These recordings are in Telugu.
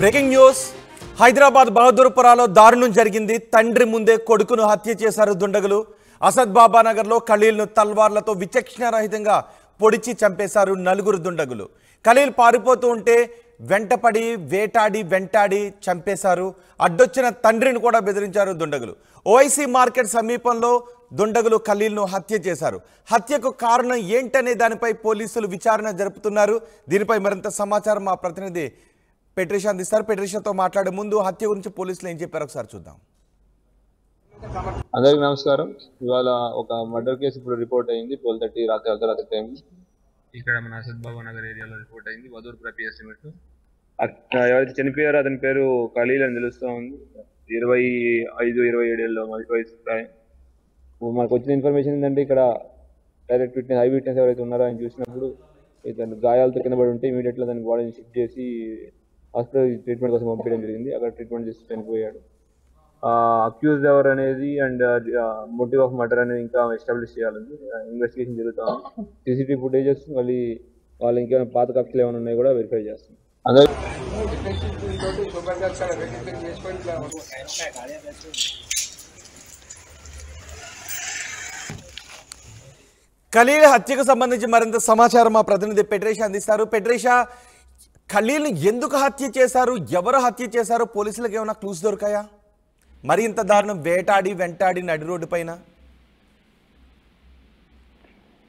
Breaking news. హైదరాబాద్ బహదూర్పురాలో దారుణం జరిగింది. తండ్రి ముందే కొడుకును హత్య చేశారు దుండగులు. అసద్ బాబా నగర్లో ఖలీల్ను తల్వార్లతో విచక్షణారహితంగా పొడిచి చంపేశారు నలుగురు దుండగులు. ఖలీల్ పారిపోతూ ఉంటే వెంటపడి వేటాడి వెంటాడి చంపేశారు. అడ్డొచ్చిన తండ్రిని కూడా బెదిరించారు దుండగులు. ఓఐసీ మార్కెట్ సమీపంలో దుండగులు ఖలీల్ను హత్య చేశారు. హత్యకు కారణం ఏంటనే దానిపై పోలీసులు విచారణ జరుపుతున్నారు. దీనిపై మరింత సమాచారం మా ప్రతినిధి పెట్రిషా అందిస్తారు. పెట్రిషాతో మాట్లాడే ముందు హత్య గురించి పోలీసులు ఏం చెప్పారు ఒకసారి చూద్దాం. అందరికి నమస్కారం. ఇవాళ ఒక మర్డర్ కేసు ఇప్పుడు రిపోర్ట్ అయింది. ట్వెల్వ్ థర్టీ రాత్రి అర్ధరాత్రి టైం. ఇక్కడ మన అసద్ బాబా నగర్ ఏరియాలో రిపోర్ట్ అయింది. వదూర్పుర పిఎస్ఎంఎస్ ఎవరైతే చనిపోయారో అతని పేరు ఖలీల్ అని తెలుస్తూ ఉంది ఇరవై ఐదు ఇరవై ఏడేళ్ళలో మరి వయసు. మనకు వచ్చిన ఇన్ఫర్మేషన్ ఏంటంటే ఇక్కడ డైరెక్ట్ విట్నెస్ ఐ విట్నెస్ ఎవరైతే ఉన్నారో ఆయన చూసినప్పుడు ఇతను గాయాలతో కింద పడి ఉంటే ఇమీడియట్గా దాని బాడీని షిఫ్ట్ చేసి హాస్పిటల్ ట్రీట్మెంట్ కోసం పంపించడం జరిగింది. అక్కడ ట్రీట్మెంట్ చేసి చనిపోయాడు. అక్యూజ్డ్ ఎవరు అనేది అండ్ మోటివ్ ఆఫ్ మర్డర్ అనేది ఇంకా ఎస్టాబ్లిష్ చేయాలని ఇన్వెస్టిగేషన్ జరుగుతుంది సీసీటీవీ ఫుటేజెస్ మళ్ళీ వాళ్ళు ఇంకేమైనా పాత కక్షలు ఏమైనా ఉన్నాయి కూడా వెరిఫై చేస్తాం. అందరూ ఖలీల్ హత్యకు సంబంధించి మరింత సమాచారం మా ప్రతినిధి పెట్రేషా అందిస్తారు. పెట్రేషా ఖలీల్ని ఎందుకు హత్య చేశారు? ఎవరు హత్య చేశారు? పోలీసులకు ఏమైనా క్లూస్ దొరికాయా? మరి ఇంత దారుణం వేటాడి వెంటాడి నడి రోడ్డు పైన?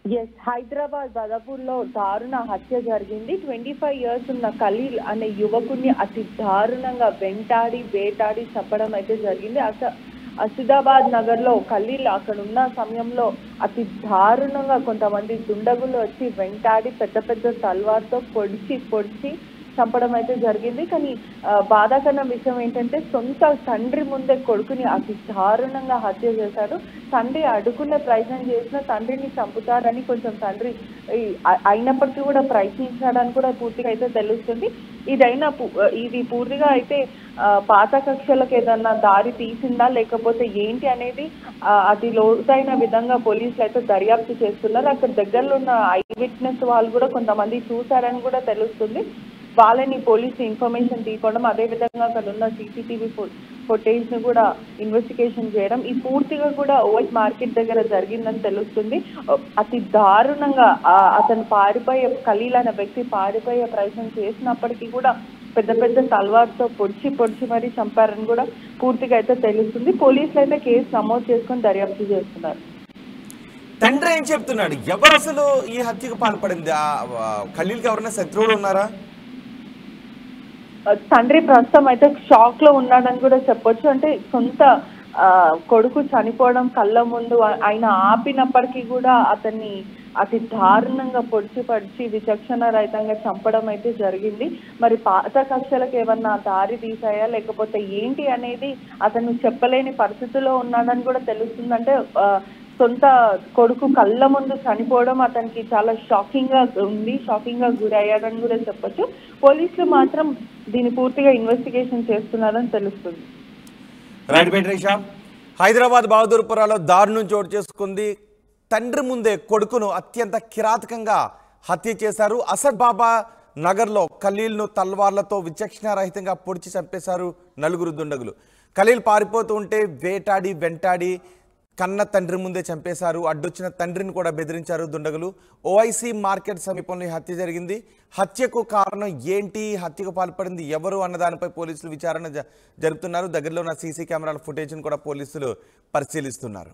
ఎస్ హైదరాబాద్ బదపూర్లో దారుణ హత్య జరిగింది. ట్వంటీ ఫైవ్ ఇయర్స్ ఉన్న ఖలీల్ అనే యువకుడిని అతి దారుణంగా వెంటాడి వేటాడి చంపడం అయితే జరిగింది. అస అసిదాబాద్ నగర్లో ఖలీల్ అక్కడ ఉన్న సమయంలో అతి దారుణంగా కొంతమంది దుండగులు వచ్చి వెంటాడి పెద్ద పెద్ద తల్వార్తో పొడిచి పొడిచి చంపడం అయితే జరిగింది. కానీ బాధాకరణ విషయం ఏంటంటే సొంత తండ్రి ముందే కొడుకుని అతి దారుణంగా హత్య చేశాడు. తండ్రి అడుగునే ప్రయత్నం చేసిన తండ్రిని చంపుతారని కొంచెం తండ్రి అయినప్పటికీ కూడా ప్రయత్నించాడని కూడా పూర్తిగా అయితే తెలుస్తుంది. ఇదైనా ఇది పూర్తిగా అయితే పాత కక్షలకు ఏదన్నా దారి తీసిందా? లేకపోతే ఏంటి అనేది అది లోతైన విధంగా పోలీసులు అయితే దర్యాప్తు చేస్తున్నారు. అక్కడ దగ్గరలో ఉన్న ఐ విట్నెస్ వాళ్ళు కూడా కొంతమంది చూశారని కూడా తెలుస్తుంది. వాళ్ళని పోలీసు ఇన్ఫర్మేషన్ తీసుకోవడం అదే విధంగా అక్కడ ఉన్న సీసీటీవీ ఫుటేజ్ని కూడా ఇన్వెస్టిగేషన్ చేయడం ఈ పూర్తిగా కూడా ఓవైట్ మార్కెట్ దగ్గర జరిగిందని తెలుస్తుంది. అతి దారుణంగా అతను పారిపోయే ఖలీల్ అనే వ్యక్తి పారిపోయే ప్రయత్నం చేసినప్పటికీ కూడా పెద్ద పెద్ద తల్వార్తో పొడిచి పొడిచి మరీ చంపారని కూడా పూర్తిగా అయితే తెలుస్తుంది. పోలీసులు అయితే కేసు నమోదు చేసుకొని దర్యాప్తు చేస్తున్నారు. తండ్రి ఏం చెప్తున్నాడు? ఎవరు అసలు ఈ హత్యకు పాల్పడింది? ఖలీల్కి ఎవరైనా శత్రువులు ఉన్నారా? తండ్రి ప్రస్తుతం అయితే షాక్లో ఉన్నాడని కూడా చెప్పొచ్చు. అంటే సొంత ఆ, కొడుకు చనిపోవడం కళ్ళ ముందు ఆయన ఆపినప్పటికీ కూడా అతన్ని అతి దారుణంగా పొడిచి పడిచి విచక్షణ రహితంగా చంపడం అయితే జరిగింది. మరి పాత కక్షలకు ఏమన్నా దారి తీసాయా లేకపోతే ఏంటి అనేది అతను చెప్పలేని పరిస్థితిలో ఉన్నాడని కూడా తెలుస్తుంది అంటే సొంత కొడుకు కళ్ళ ముందు చనిపోవడం అతనికి చాలా షాకింగ్గా ఉంది షాకింగ్గా గురయ్యాడని కూడా చెప్పొచ్చు. పోలీసులు మాత్రం దీని పూర్తిగా ఇన్వెస్టిగేషన్ చేస్తున్నారని తెలుస్తుంది. హైదరాబాద్ బహదూర్పురాలో దారుణం చోటు చేసుకుంది. తండ్రి ముందే కొడుకును అత్యంత కిరాతకంగా హత్య చేశారు. అసద్ బాబా నగర్లో ఖలీల్ను తల్వార్లతో విచక్షణారహితంగా పొడిచి చంపేశారు నలుగురు దుండగులు. ఖలీల్ పారిపోతూ ఉంటే వేటాడి వెంటాడి కన్న తండ్రి ముందే చంపేశారు. అడ్డొచ్చిన తండ్రిని కూడా బెదిరించారు దుండగులు. ఓఐసీ మార్కెట్ సమీపంలో ఈ హత్య జరిగింది. హత్యకు కారణం ఏంటి? హత్యకు పాల్పడింది ఎవరు అన్న దానిపై పోలీసులు విచారణ జ- జరుపుతున్నారు. దగ్గరలో ఉన్న సీసీ కెమెరాల ఫుటేజ్ను కూడా పోలీసులు పరిశీలిస్తున్నారు.